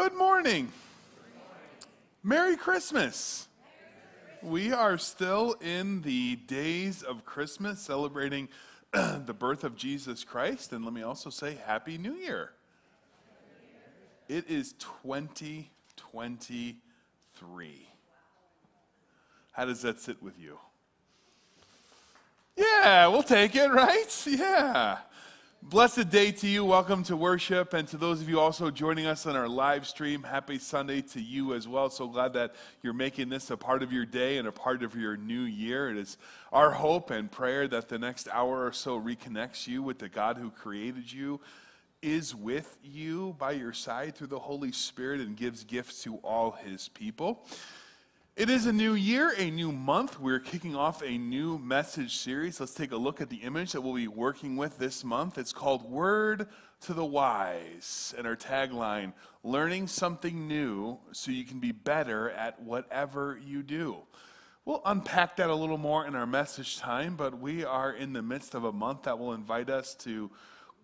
Good morning. Merry Christmas. We are still in the days of Christmas celebrating the birth of Jesus Christ. And let me also say Happy New Year. It is 2023. How does that sit with you? Yeah, we'll take it, right? Yeah. Blessed day to you. Welcome to worship. And to those of you also joining us on our live stream, happy Sunday to you as well. So glad that you're making this a part of your day and a part of your new year. It is our hope and prayer that the next hour or so reconnects you with the God who created you, is with you by your side through the Holy Spirit, and gives gifts to all his people. It is a new year, a new month. We're kicking off a new message series. Let's take a look at the image that we'll be working with this month. It's called Word to the Wise, and our tagline Learning Something New so you can be better at whatever you do. We'll unpack that a little more in our message time, but we are in the midst of a month that will invite us to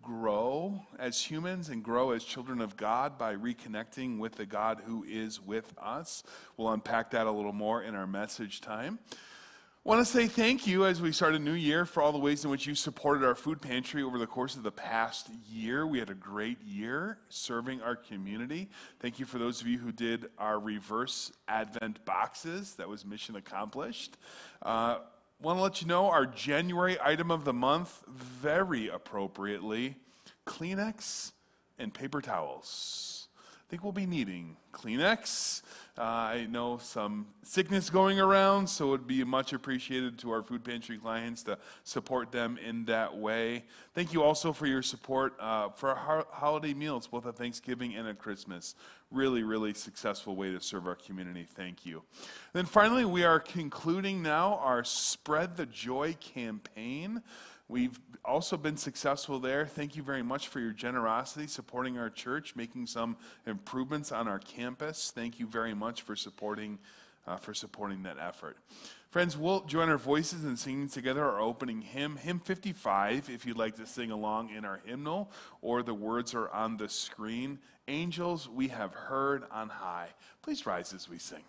grow as humans and grow as children of God by reconnecting with the God who is with us. We'll unpack that a little more in our message time. I want to say thank you as we start a new year for all the ways in which you supported our food pantry over the course of the past year. We had a great year serving our community. Thank you for those of you who did our reverse Advent boxes. That was mission accomplished. Uh, want to let you know our January item of the month, very appropriately Kleenex and paper towels. I think we'll be needing Kleenex. Uh, I know some sickness going around, so it would be much appreciated to our food pantry clients to support them in that way. Thank you also for your support uh, for our holiday meals, both at Thanksgiving and at Christmas. Really, really successful way to serve our community. Thank you. then finally, we are concluding now our Spread the Joy campaign. We've also been successful there. Thank you very much for your generosity, supporting our church, making some improvements on our campus. Thank you very much for supporting, uh, for supporting that effort. Friends, we'll join our voices in singing together our opening hymn, hymn 55, if you'd like to sing along in our hymnal, or the words are on the screen. Angels we have heard on high. Please rise as we sing.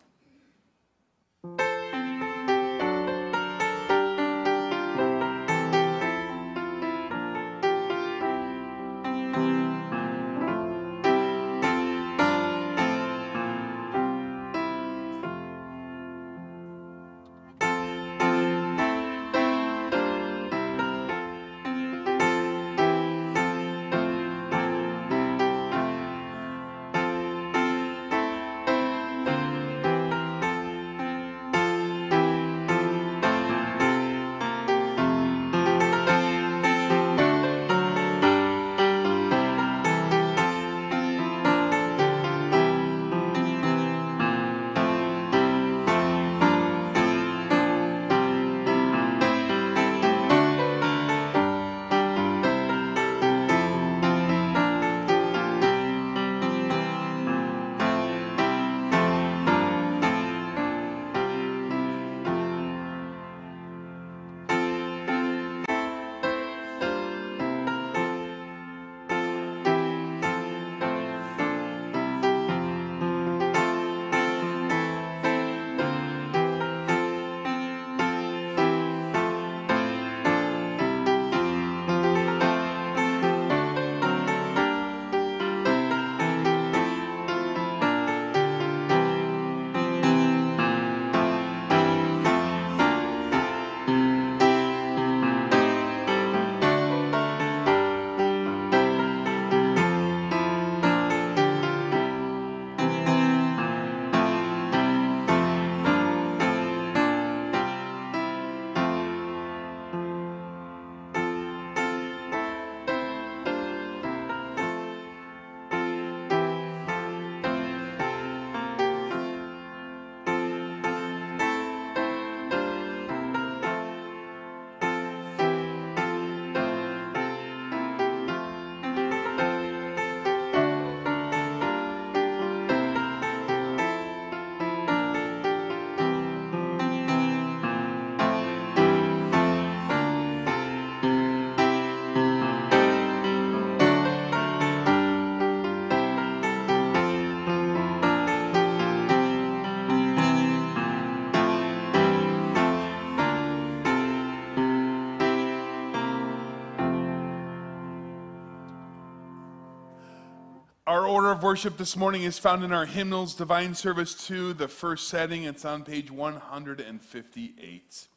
Our order of worship this morning is found in our hymnals, Divine Service 2, the first setting. It's on page 158.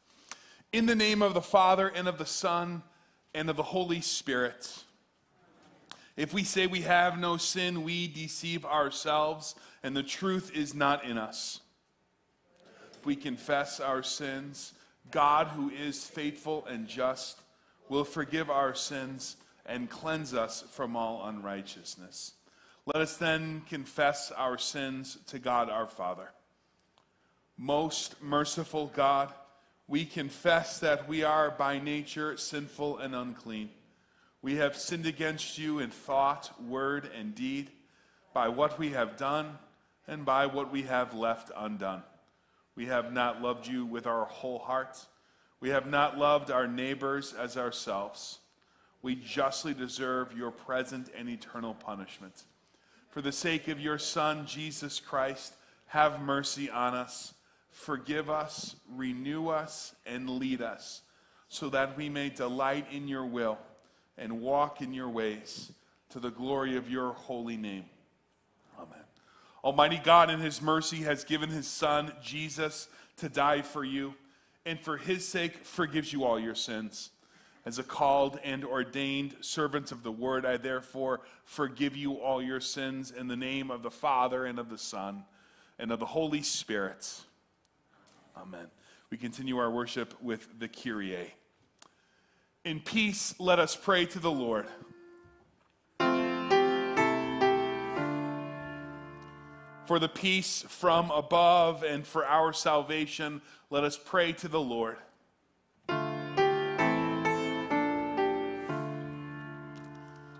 In the name of the Father, and of the Son, and of the Holy Spirit. If we say we have no sin, we deceive ourselves, and the truth is not in us. If we confess our sins, God, who is faithful and just, will forgive our sins and cleanse us from all unrighteousness. Let us then confess our sins to God our Father. Most merciful God, we confess that we are by nature sinful and unclean. We have sinned against you in thought, word, and deed, by what we have done and by what we have left undone. We have not loved you with our whole heart. We have not loved our neighbors as ourselves. We justly deserve your present and eternal punishment. For the sake of your Son, Jesus Christ, have mercy on us, forgive us, renew us, and lead us, so that we may delight in your will and walk in your ways to the glory of your holy name. Amen. Almighty God, in his mercy, has given his Son, Jesus, to die for you, and for his sake forgives you all your sins. As a called and ordained servant of the word, I therefore forgive you all your sins in the name of the Father and of the Son and of the Holy Spirit. Amen. We continue our worship with the Kyrie. In peace, let us pray to the Lord. For the peace from above and for our salvation, let us pray to the Lord.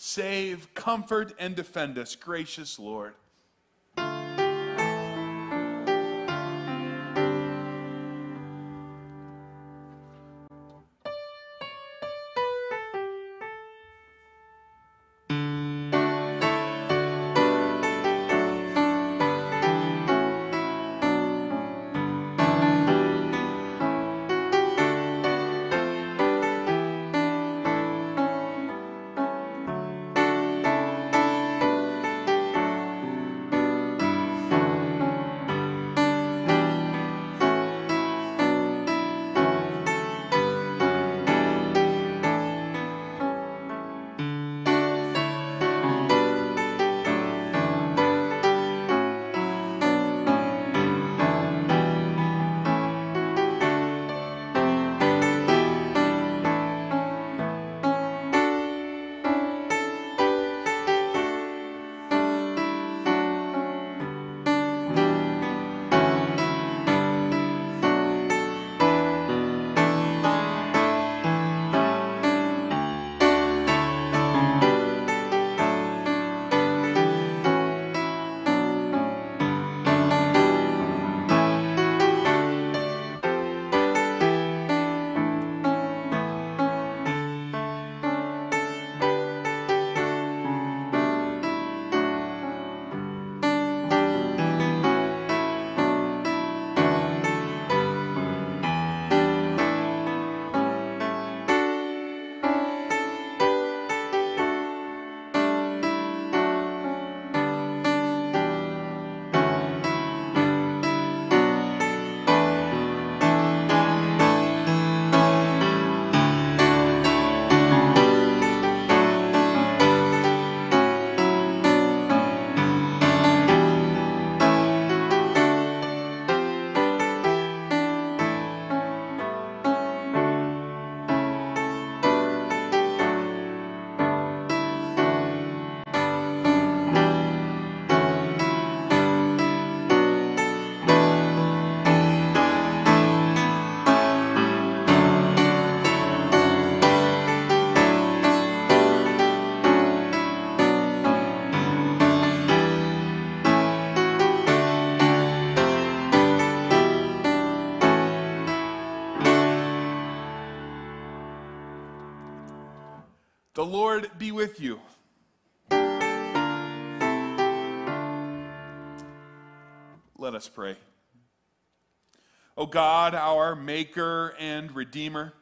save, comfort, and defend us, gracious Lord. The Lord be with you. Let us pray. O God, our Maker and Redeemer,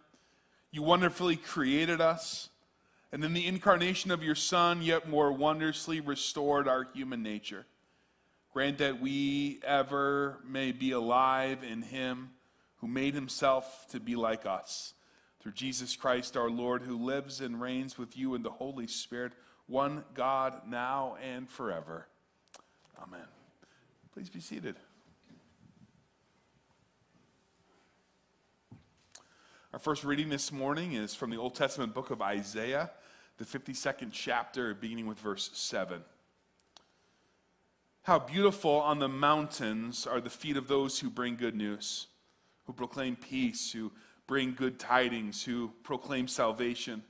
you wonderfully created us, and in the incarnation of your Son, yet more wondrously restored our human nature. Grant that we ever may be alive in him who made himself to be like us. Through Jesus Christ our Lord, who lives and reigns with you in the Holy Spirit, one God, now and forever. Amen. Please be seated. Our first reading this morning is from the Old Testament book of Isaiah, the 52nd chapter, beginning with verse 7. How beautiful on the mountains are the feet of those who bring good news, who proclaim peace, who bring good tidings, who proclaim salvation,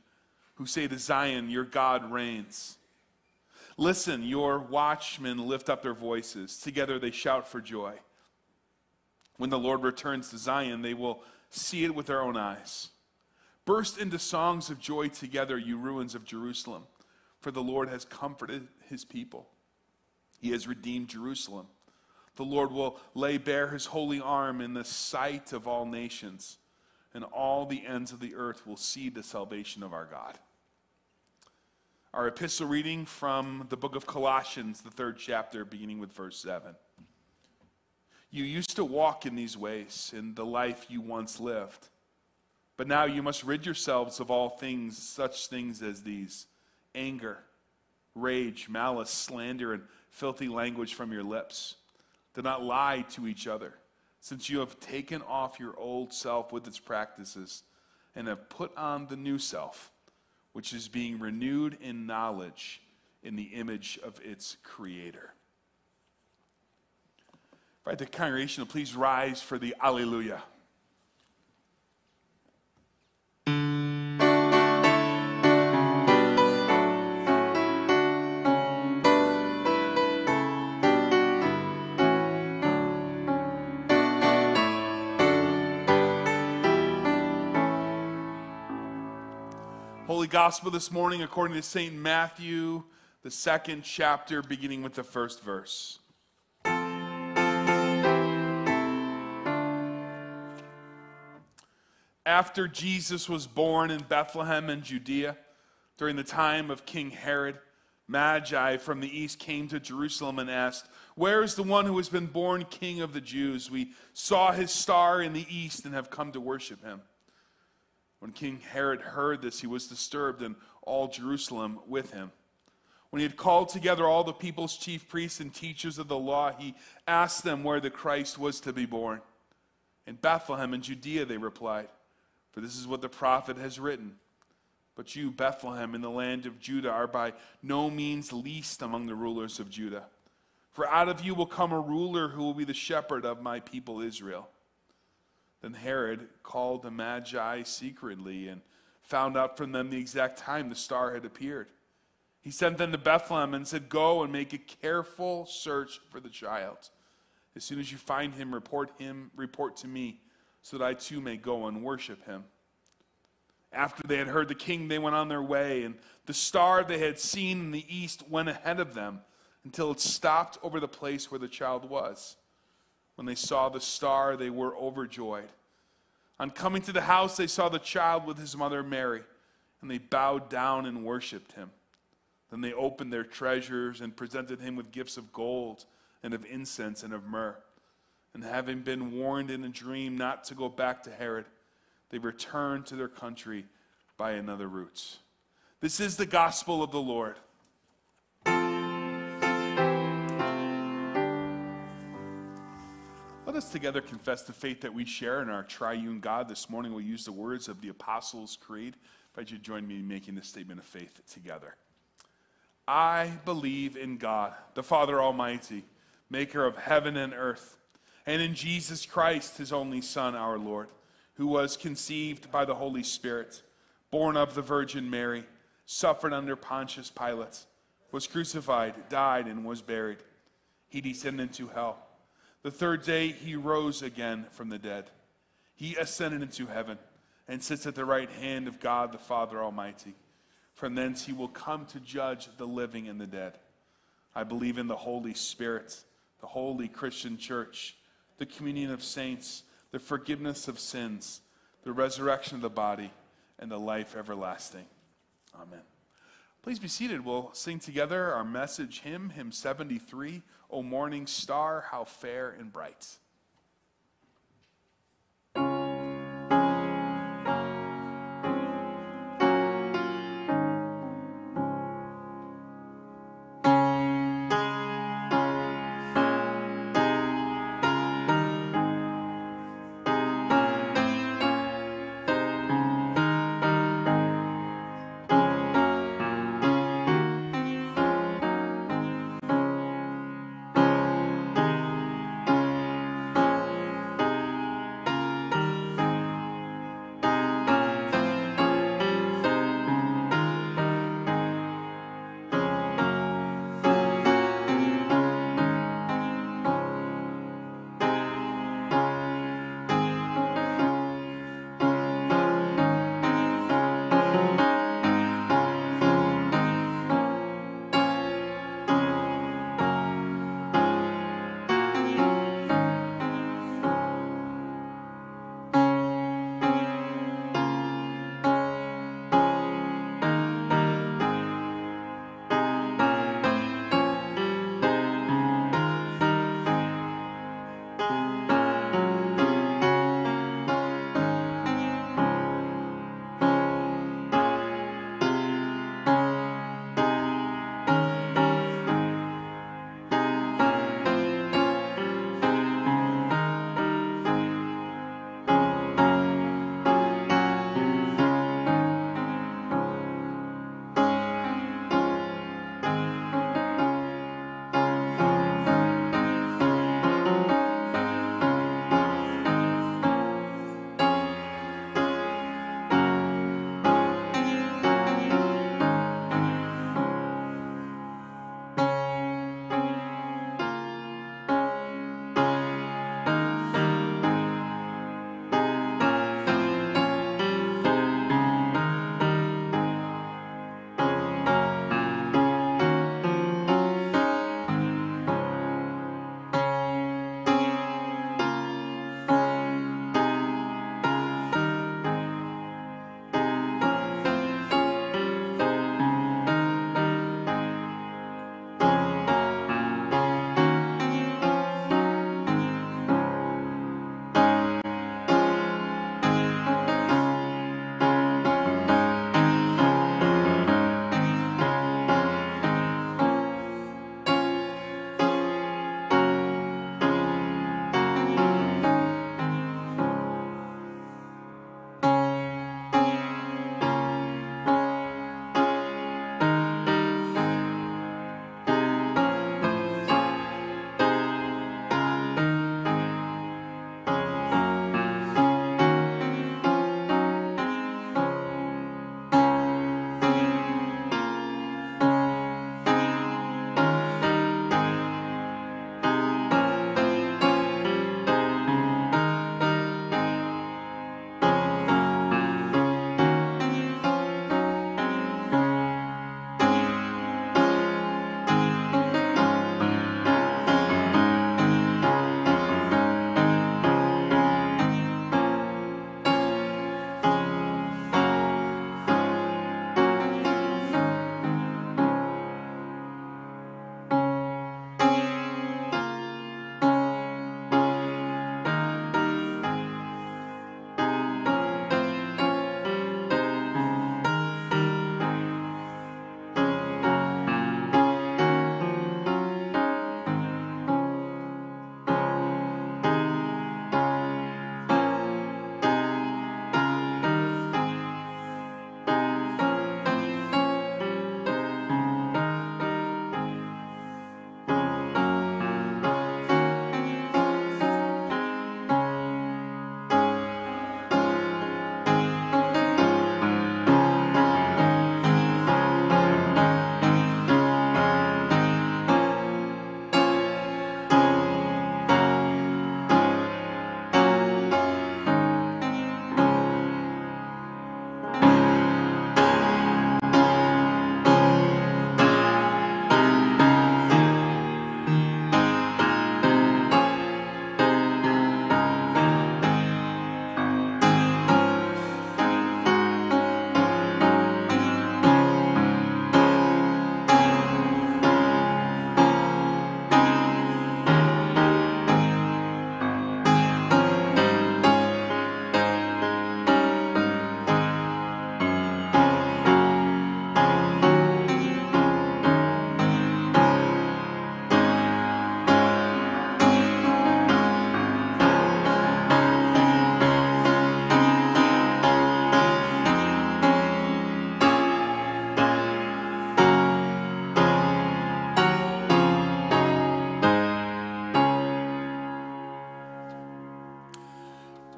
who say to Zion, Your God reigns. Listen, your watchmen lift up their voices. Together they shout for joy. When the Lord returns to Zion, they will see it with their own eyes. Burst into songs of joy together, you ruins of Jerusalem, for the Lord has comforted his people. He has redeemed Jerusalem. The Lord will lay bare his holy arm in the sight of all nations, and all the ends of the earth will see the salvation of our God. Our epistle reading from the book of Colossians, the third chapter, beginning with verse 7. You used to walk in these ways in the life you once lived. But now you must rid yourselves of all things, such things as these anger, rage, malice, slander, and filthy language from your lips. Do not lie to each other, since you have taken off your old self with its practices and have put on the new self, which is being renewed in knowledge in the image of its creator. Right, the congregation please rise for the Alleluia. Holy Gospel this morning, according to St. Matthew, the second chapter, beginning with the first verse. after Jesus was born in Bethlehem in Judea, during the time of King Herod, Magi from the east came to Jerusalem and asked, Where is the one who has been born king of the Jews? We saw his star in the east and have come to worship him. When King Herod heard this, he was disturbed, and all Jerusalem with him. When he had called together all the people's chief priests and teachers of the law, he asked them where the Christ was to be born. In Bethlehem in Judea, they replied. For this is what the prophet has written. But you, Bethlehem, in the land of Judah, are by no means least among the rulers of Judah. For out of you will come a ruler who will be the shepherd of my people Israel. Then Herod called the Magi secretly and found out from them the exact time the star had appeared. He sent them to Bethlehem and said, Go and make a careful search for the child. As soon as you find him, report him, report to me so that I too may go and worship him. After they had heard the king, they went on their way, and the star they had seen in the east went ahead of them until it stopped over the place where the child was. When they saw the star, they were overjoyed. On coming to the house, they saw the child with his mother Mary, and they bowed down and worshiped him. Then they opened their treasures and presented him with gifts of gold and of incense and of myrrh. And having been warned in a dream not to go back to Herod, they returned to their country by another route. This is the gospel of the Lord. Let us together confess the faith that we share in our triune God. This morning we'll use the words of the Apostles' Creed. I invite you to join me in making this statement of faith together. I believe in God, the Father Almighty, maker of heaven and earth and in Jesus Christ, his only Son, our Lord, who was conceived by the Holy Spirit, born of the Virgin Mary, suffered under Pontius Pilate, was crucified, died, and was buried. He descended into hell. The third day he rose again from the dead. He ascended into heaven and sits at the right hand of God the Father Almighty. From thence he will come to judge the living and the dead. I believe in the Holy Spirit, the holy Christian church, the communion of saints, the forgiveness of sins, the resurrection of the body, and the life everlasting. Amen. Please be seated. We'll sing together our message hymn, hymn 73, O Morning Star, How Fair and Bright.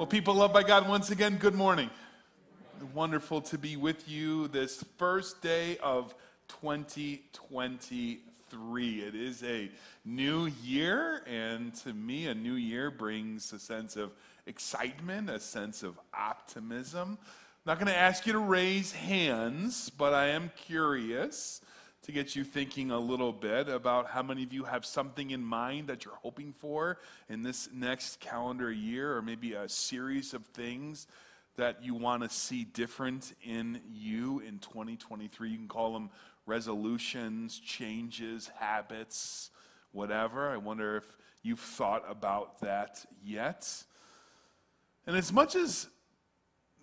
People loved by God, once again, good morning. Wonderful to be with you this first day of 2023. It is a new year, and to me, a new year brings a sense of excitement, a sense of optimism. I'm not going to ask you to raise hands, but I am curious to get you thinking a little bit about how many of you have something in mind that you're hoping for in this next calendar year, or maybe a series of things that you want to see different in you in 2023. You can call them resolutions, changes, habits, whatever. I wonder if you've thought about that yet. And as much as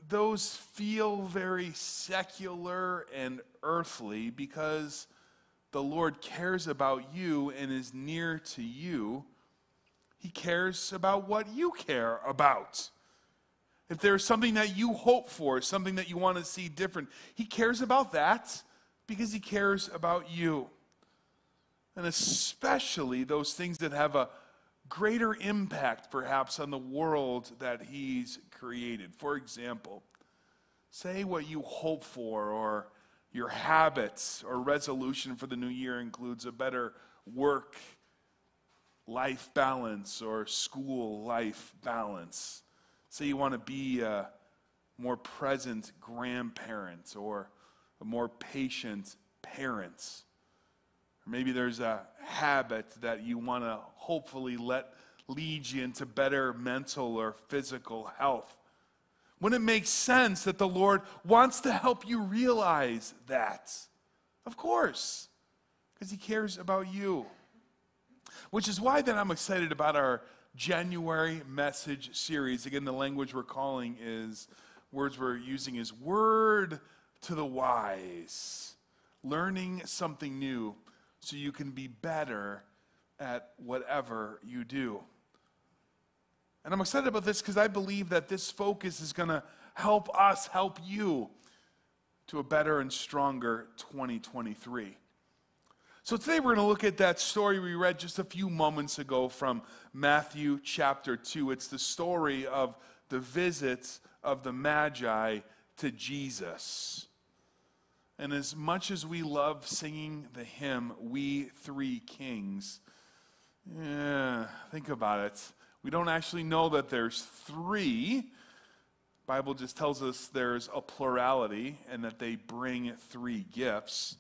those feel very secular and earthly because the Lord cares about you and is near to you, He cares about what you care about. If there's something that you hope for, something that you want to see different, He cares about that because He cares about you. And especially those things that have a greater impact, perhaps, on the world that He's created. For example, say what you hope for or your habits or resolution for the new year includes a better work life balance or school life balance. Say you want to be a more present grandparent or a more patient parent. Or maybe there's a habit that you want to hopefully let lead you into better mental or physical health. Wouldn't it make sense that the Lord wants to help you realize that? Of course, because He cares about you. Which is why then I'm excited about our January message series. Again, the language we're calling is words we're using is word to the wise, learning something new so you can be better at whatever you do. And I'm excited about this because I believe that this focus is going to help us help you to a better and stronger 2023. So today we're going to look at that story we read just a few moments ago from Matthew chapter 2. It's the story of the visits of the Magi to Jesus. And as much as we love singing the hymn, We Three Kings, yeah, think about it. We don't actually know that there's three. Bible just tells us there's a plurality and that they bring three gifts.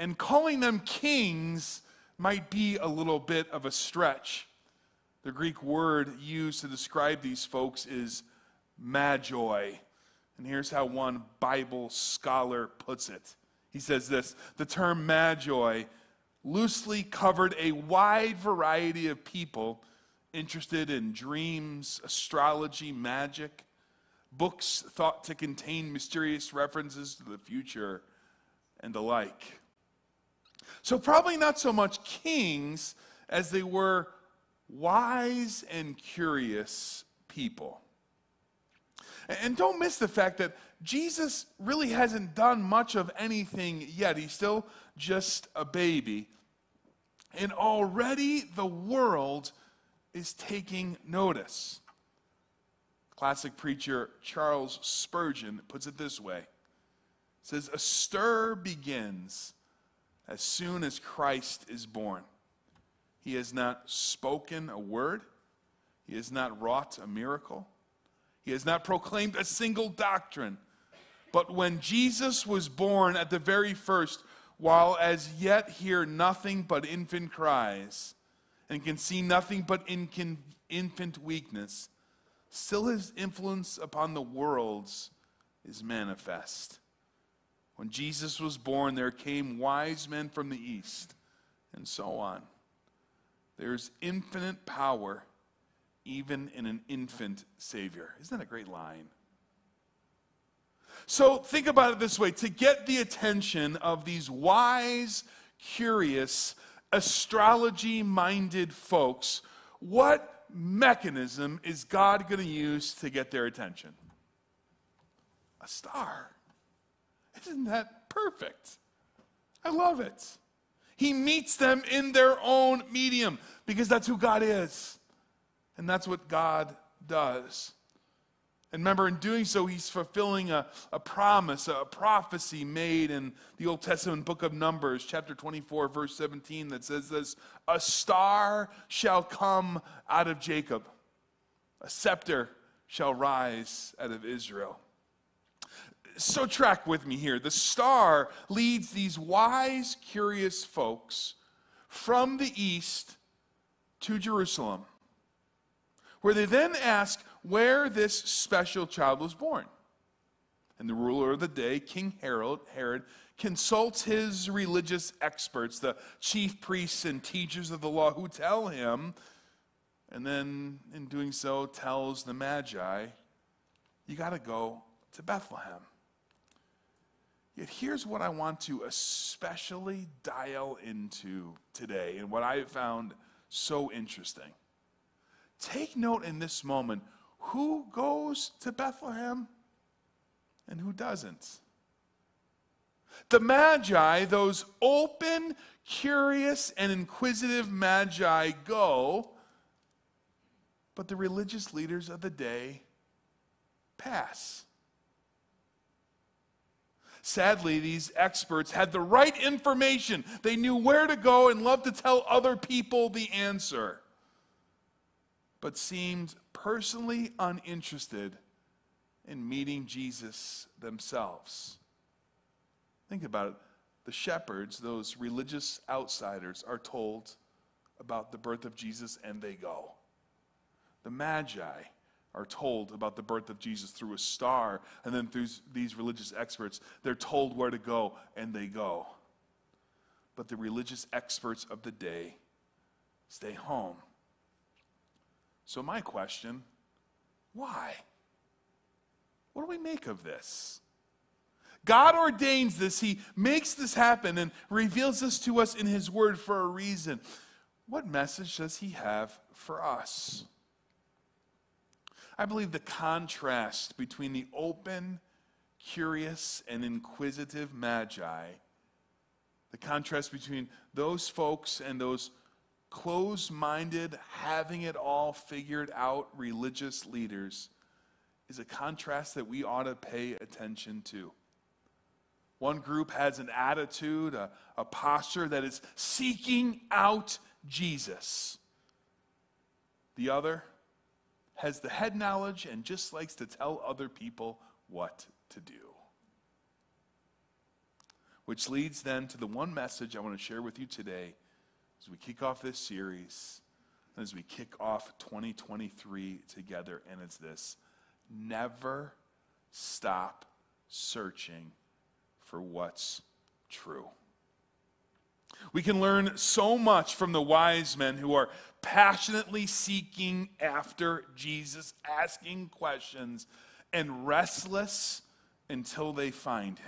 And calling them kings might be a little bit of a stretch. The Greek word used to describe these folks is magi. And here's how one Bible scholar puts it. He says this The term magi loosely covered a wide variety of people interested in dreams, astrology, magic, books thought to contain mysterious references to the future, and the like. So, probably not so much kings as they were wise and curious people. And don't miss the fact that Jesus really hasn't done much of anything yet. He's still just a baby. And already the world is taking notice. Classic preacher Charles Spurgeon puts it this way. says a stir begins as soon as Christ is born. He has not spoken a word. He has not wrought a miracle. He has not proclaimed a single doctrine. But when Jesus was born at the very first, while as yet hear nothing but infant cries, and can see nothing but infant weakness, still his influence upon the worlds is manifest. When Jesus was born, there came wise men from the east, and so on. There's infinite power even in an infant Savior. Isn't that a great line? So think about it this way to get the attention of these wise, curious, astrology minded folks, what mechanism is God going to use to get their attention? A star. Isn't that perfect? I love it. He meets them in their own medium because that's who God is. And that's what God does. And remember, in doing so, he's fulfilling a, a promise, a prophecy made in the Old Testament book of Numbers, chapter 24, verse 17, that says this A star shall come out of Jacob, a scepter shall rise out of Israel. So, track with me here. The star leads these wise, curious folks from the east to Jerusalem, where they then ask where this special child was born. And the ruler of the day, King Herod, Herod, consults his religious experts, the chief priests and teachers of the law, who tell him, and then in doing so, tells the Magi, you got to go to Bethlehem. Yet here's what I want to especially dial into today, and what I found so interesting. Take note in this moment who goes to Bethlehem and who doesn't. The Magi, those open, curious, and inquisitive Magi, go, but the religious leaders of the day pass. Sadly, these experts had the right information. They knew where to go and loved to tell other people the answer, but seemed personally uninterested in meeting Jesus themselves. Think about it. The shepherds, those religious outsiders, are told about the birth of Jesus and they go. The Magi are told about the birth of Jesus through a star, and then through these religious experts, they're told where to go and they go. But the religious experts of the day stay home so, my question why? What do we make of this? God ordains this. He makes this happen and reveals this to us in His Word for a reason. What message does He have for us? I believe the contrast between the open, curious, and inquisitive magi, the contrast between those folks and those close minded, having it all figured out religious leaders is a contrast that we ought to pay attention to. One group has an attitude, a, a posture that is seeking out Jesus. The other has the head knowledge and just likes to tell other people what to do. Which leads then to the one message I want to share with you today as we kick off this series, and as we kick off 2023 together, and it's this never stop searching for what's true. We can learn so much from the wise men who are passionately seeking after Jesus, asking questions, and restless until they find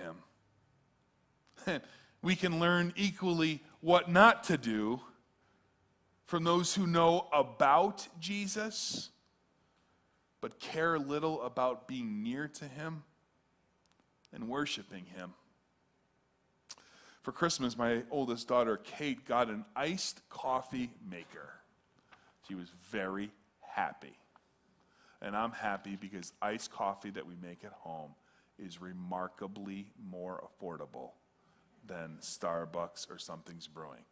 him. we can learn equally what not to do from those who know about Jesus but care little about being near to him and worshiping him. For Christmas, my oldest daughter, Kate, got an iced coffee maker. She was very happy. And I'm happy because iced coffee that we make at home is remarkably more affordable than Starbucks or something's brewing.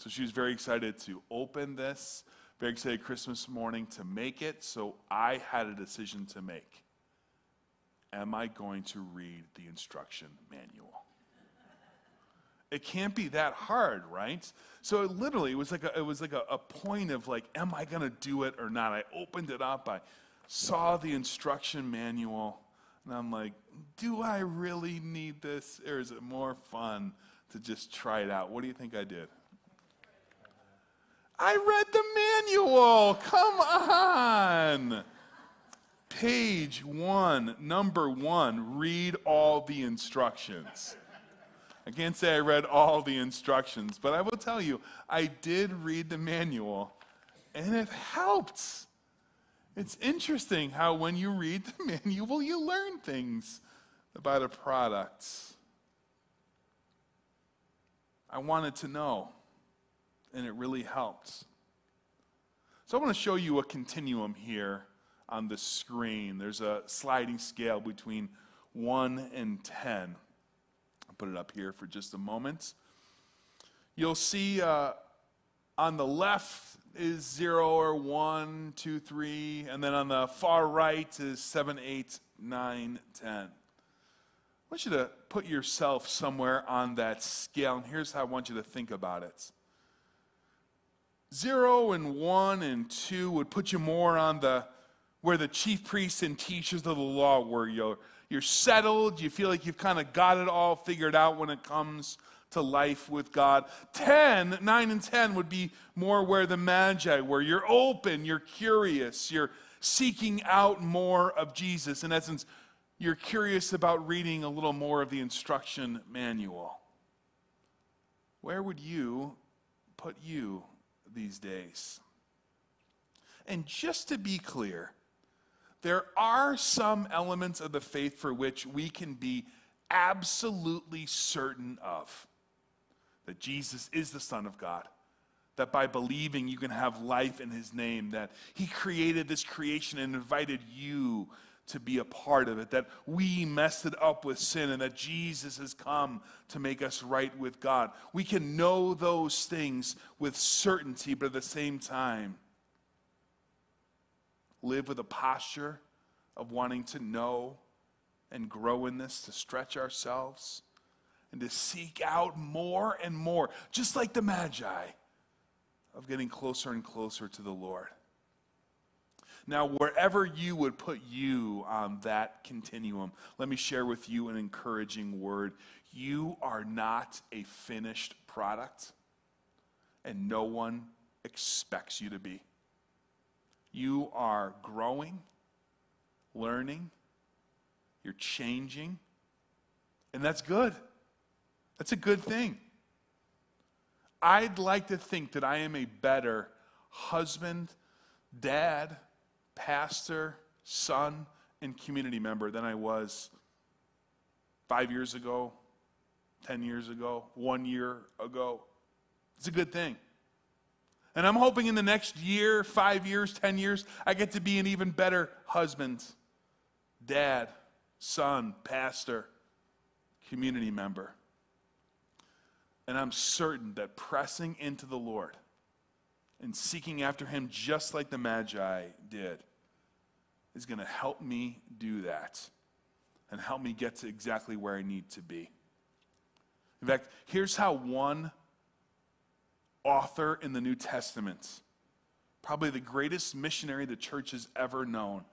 So she was very excited to open this, very excited Christmas morning to make it. So I had a decision to make. Am I going to read the instruction manual? It can't be that hard, right? So it literally it was like a, it was like a, a point of like, am I going to do it or not? I opened it up. I saw the instruction manual, and I'm like, do I really need this, or is it more fun to just try it out? What do you think I did? I read the manual. Come on. Page one, number one, read all the instructions. I can't say I read all the instructions, but I will tell you, I did read the manual, and it helped. It's interesting how when you read the manual, you learn things about a product. I wanted to know and it really helps. So I want to show you a continuum here on the screen. There's a sliding scale between 1 and 10. I'll put it up here for just a moment. You'll see uh, on the left is 0 or 1, 2, 3, and then on the far right is 7, 8, 9, 10. I want you to put yourself somewhere on that scale, and here's how I want you to think about it. Zero and one and two would put you more on the where the chief priests and teachers of the law were. You're, you're settled, you feel like you've kind of got it all figured out when it comes to life with God. 10, 9 and 10 would be more where the Magi were. You're open, you're curious, you're seeking out more of Jesus. In essence, you're curious about reading a little more of the instruction manual. Where would you put you these days? And just to be clear, there are some elements of the faith for which we can be absolutely certain of that Jesus is the Son of God, that by believing you can have life in His name, that He created this creation and invited you to be a part of it, that we messed it up with sin, and that Jesus has come to make us right with God. We can know those things with certainty, but at the same time, live with a posture of wanting to know and grow in this, to stretch ourselves, and to seek out more and more, just like the Magi, of getting closer and closer to the Lord. Now, wherever you would put you on that continuum, let me share with you an encouraging word. You are not a finished product, and no one expects you to be. You are growing, learning, you're changing, and that's good. That's a good thing. I'd like to think that I am a better husband, dad, pastor, son, and community member than I was five years ago, 10 years ago, one year ago. It's a good thing. And I'm hoping in the next year, five years, 10 years, I get to be an even better husband, dad, son, pastor, community member. And I'm certain that pressing into the Lord and seeking after Him just like the Magi did is going to help me do that and help me get to exactly where I need to be. In fact, here's how one author in the New Testament, probably the greatest missionary the church has ever known.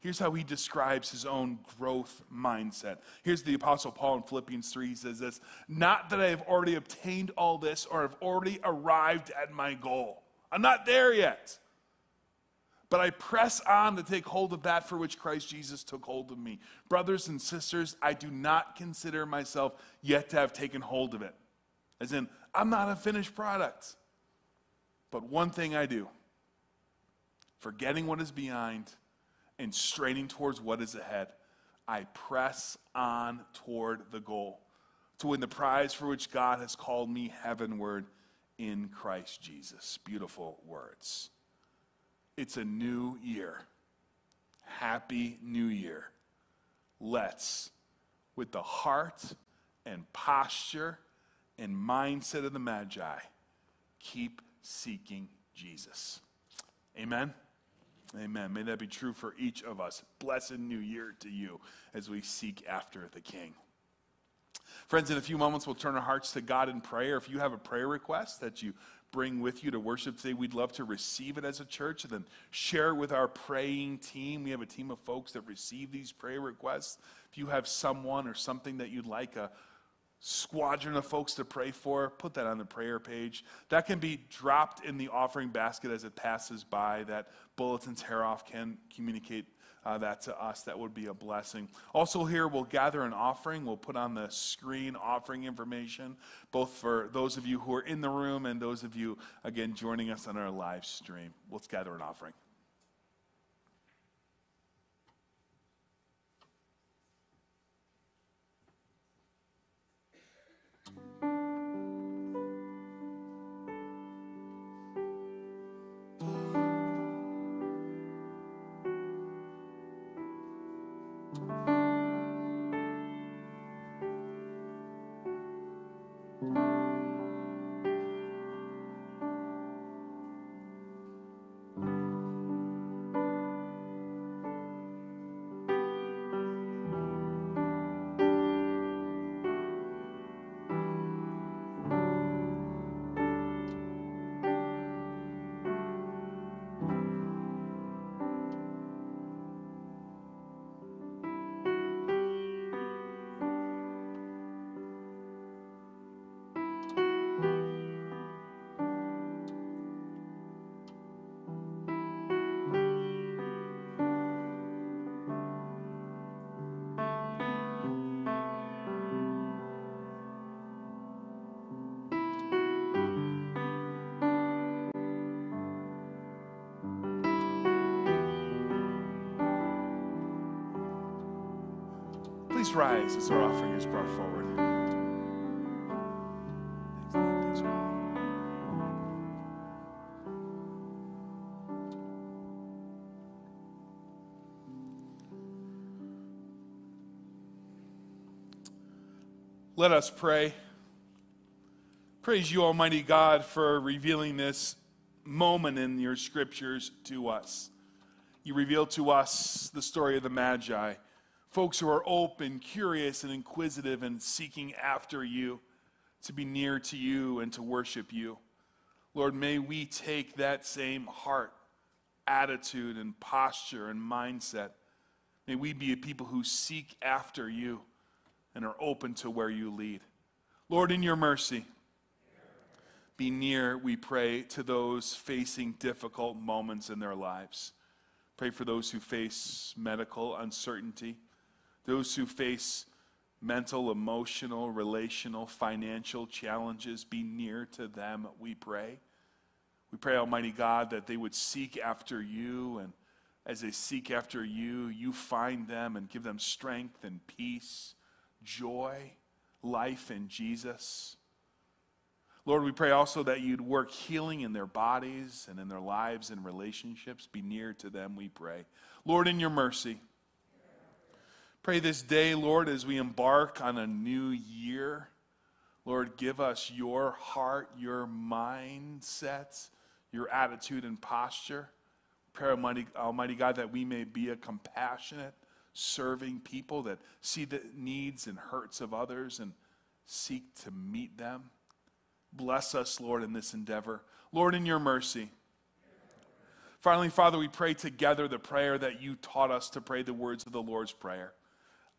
Here's how he describes his own growth mindset. Here's the Apostle Paul in Philippians 3. He says this Not that I have already obtained all this or have already arrived at my goal. I'm not there yet. But I press on to take hold of that for which Christ Jesus took hold of me. Brothers and sisters, I do not consider myself yet to have taken hold of it. As in, I'm not a finished product. But one thing I do forgetting what is behind and straining towards what is ahead, I press on toward the goal to win the prize for which God has called me heavenward in Christ Jesus. Beautiful words. It's a new year. Happy New Year. Let's, with the heart and posture and mindset of the Magi, keep seeking Jesus. Amen. Amen. May that be true for each of us. Blessed new year to you as we seek after the King. Friends, in a few moments, we'll turn our hearts to God in prayer. If you have a prayer request that you bring with you to worship today, we'd love to receive it as a church and then share it with our praying team. We have a team of folks that receive these prayer requests. If you have someone or something that you'd like a squadron of folks to pray for, put that on the prayer page. That can be dropped in the offering basket as it passes by. That bulletin's hair off can communicate uh, that to us. That would be a blessing. Also, here we'll gather an offering. We'll put on the screen offering information, both for those of you who are in the room and those of you, again, joining us on our live stream. Let's gather an offering. Rise as our offering is brought forward. Let us pray. Praise you, Almighty God, for revealing this moment in your scriptures to us. You reveal to us the story of the Magi, folks who are open, curious, and inquisitive and seeking after you, to be near to you and to worship you. Lord, may we take that same heart, attitude, and posture and mindset. May we be a people who seek after you and are open to where you lead. Lord, in your mercy, be near, we pray, to those facing difficult moments in their lives. Pray for those who face medical uncertainty, those who face mental, emotional, relational, financial challenges. Be near to them, we pray. We pray, Almighty God, that they would seek after you, and as they seek after you, you find them and give them strength and peace, joy, life in Jesus. Lord, we pray also that you'd work healing in their bodies and in their lives and relationships. Be near to them, we pray. Lord, in your mercy, pray this day, Lord, as we embark on a new year. Lord, give us your heart, your mindset, your attitude and posture. Pray, Almighty, Almighty God, that we may be a compassionate, serving people that see the needs and hurts of others and seek to meet them. Bless us, Lord, in this endeavor. Lord, in your mercy. Finally, Father, we pray together the prayer that you taught us to pray the words of the Lord's Prayer.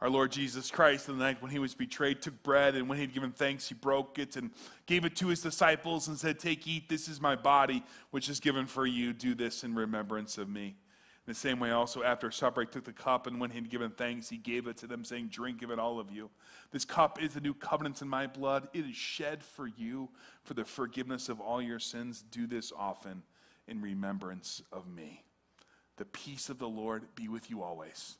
Our Lord Jesus Christ, the night when he was betrayed, took bread, and when he had given thanks, he broke it and gave it to his disciples and said, Take, eat, this is my body, which is given for you. Do this in remembrance of me. In the same way, also after supper, he took the cup, and when he had given thanks, he gave it to them, saying, Drink of it, all of you. This cup is the new covenant in my blood. It is shed for you for the forgiveness of all your sins. Do this often in remembrance of me. The peace of the Lord be with you always.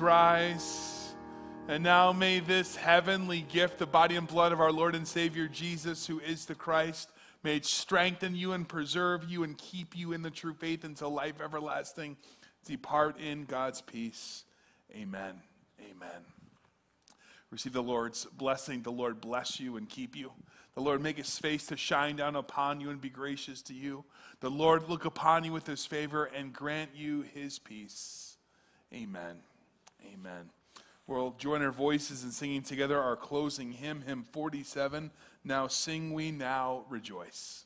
Rise. And now may this heavenly gift, the body and blood of our Lord and Savior Jesus, who is the Christ, may it strengthen you and preserve you and keep you in the true faith until life everlasting. Depart in God's peace. Amen. Amen. Receive the Lord's blessing. The Lord bless you and keep you. The Lord make his face to shine down upon you and be gracious to you. The Lord look upon you with his favor and grant you his peace. Amen. Amen. We'll join our voices in singing together our closing hymn, hymn 47. Now sing we, now rejoice.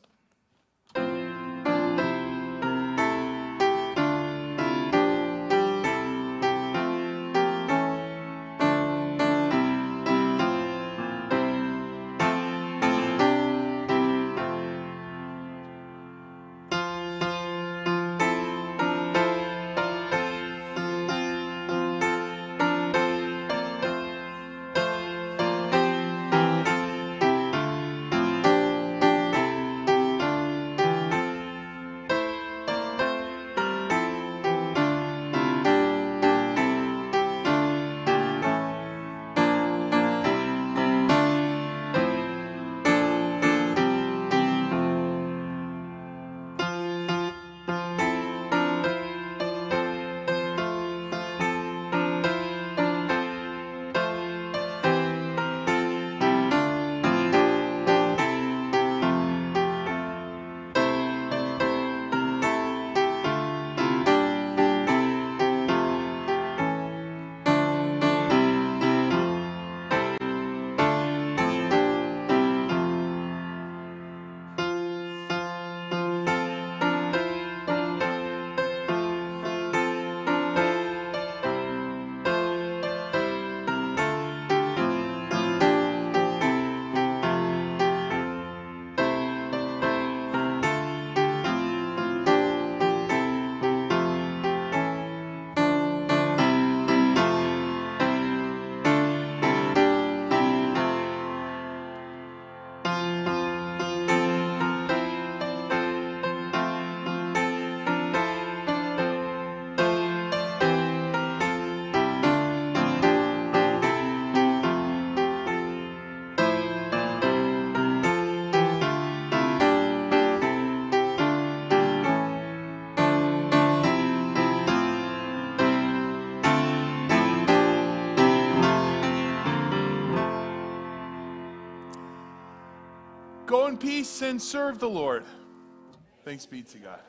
Peace and serve the Lord. Thanks be to God.